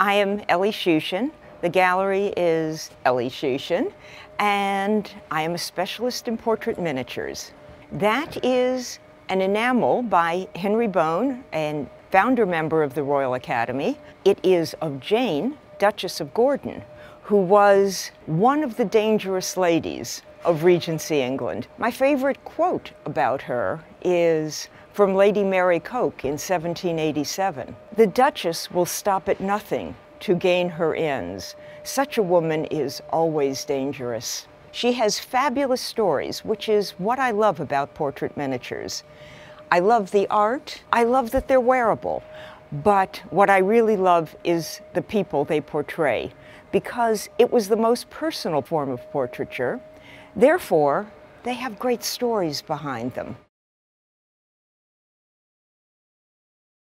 I am Elle Shushan. The gallery is Elle Shushan, and I am a specialist in portrait miniatures. That is an enamel by Henry Bone, a founder member of the Royal Academy. It is of Jane, Duchess of Gordon, who was one of the dangerous ladies of Regency England. My favorite quote about her is from Lady Mary Coke in 1787. The Duchess will stop at nothing to gain her ends. Such a woman is always dangerous. She has fabulous stories, which is what I love about portrait miniatures. I love the art, I love that they're wearable, but what I really love is the people they portray, because it was the most personal form of portraiture. Therefore, they have great stories behind them.